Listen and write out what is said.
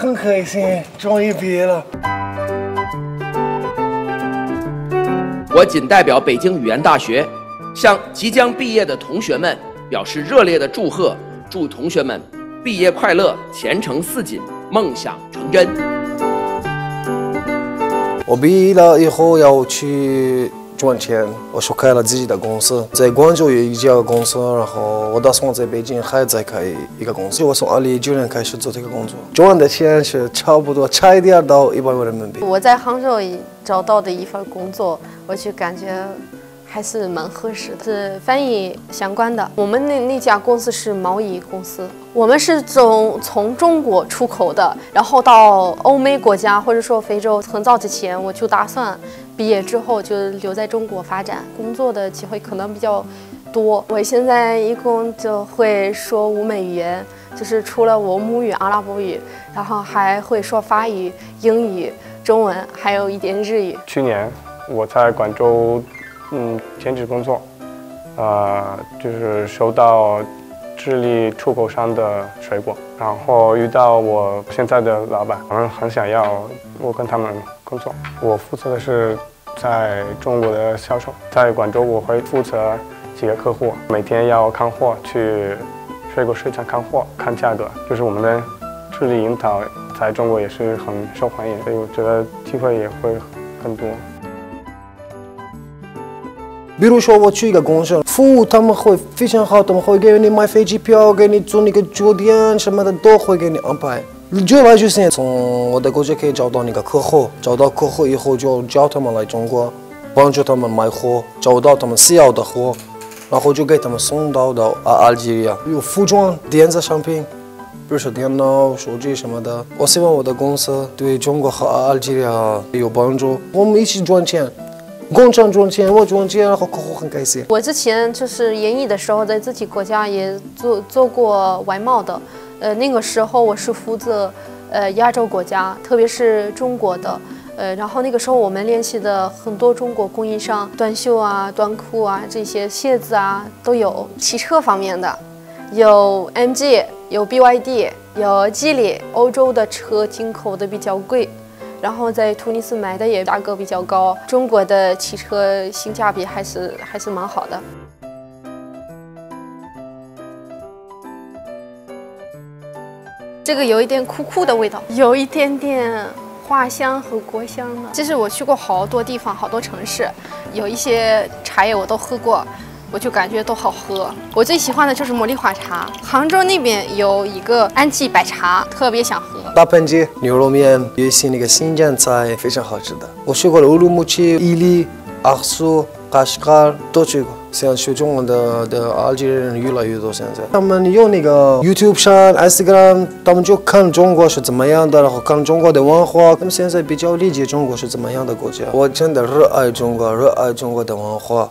很开心，终于毕业了。我谨代表北京语言大学，向即将毕业的同学们表示热烈的祝贺，祝同学们毕业快乐，前程似锦，梦想成真。我毕业了以后要去赚钱，我说开了自己的公司，在广州有一家公司，然后我打算在北京还再开一个公司。我从二零一九年开始做这个工作，赚的钱是差不多差一点到一百万人民币。我在杭州找到的一份工作，我就感觉还是蛮合适的，是翻译相关的。我们那那家公司是贸易公司，我们是从从中国出口的，然后到欧美国家或者说非洲。很早之前我就打算毕业之后就留在中国发展，工作的机会可能比较多。我现在一共就会说五门语言，就是除了我母语阿拉伯语，然后还会说法语、英语、中文，还有一点日语。去年我在广州，嗯，兼职工作，呃，就是收到智利出口商的水果，然后遇到我现在的老板，他们很想要我跟他们工作。我负责的是在中国的销售，在广州我会负责几个客户，每天要看货，去水果市场看货、看价格，就是我们的智力引导在中国也是很受欢迎，所以我觉得机会也会更多。比如说我去一个公司，服务他们会非常好，他们会给你买飞机票，给你住那个酒店什么的都会给你安排。主要就是从我的国家可以找到那个客户，找到客户以后就叫他们来中国，帮助他们买货，找到他们需要的货，然后就给他们送到到阿阿尔及利亚。有服装、电子商品，比如说电脑、手机什么的。我希望我的公司对中国和阿尔及利亚有帮助，我们一起赚钱。工厂赚钱，我赚钱，然后客户很开心。我之前就是研一的时候，在自己国家也做做过外贸的，呃，那个时候我是负责呃亚洲国家，特别是中国的，呃，然后那个时候我们联系的很多中国供应商，短袖啊、短裤啊这些鞋子啊都有。汽车方面的，有 MG，有 BYD，有吉利。欧洲的车进口的比较贵。然后在突尼斯买的也价格比较高，中国的汽车性价比还是还是蛮好的。这个有一点苦苦的味道，有一点点花香和果香的。其实我去过好多地方，好多城市，有一些茶叶我都喝过。我就感觉都好喝，我最喜欢的就是茉莉花茶。杭州那边有一个安吉白茶，特别想喝。大盘鸡、牛肉面，有一些那个新疆菜非常好吃的。我去过了乌鲁木齐、伊犁、阿苏、喀什噶尔都去过。现在学中文的的阿尔及利亚人越来越多，现在他们用那个 YouTube 上、Instagram，他们就看中国是怎么样的，然后看中国的文化。他们现在比较理解中国是怎么样的国家。我真的热爱中国，热爱中国的文化。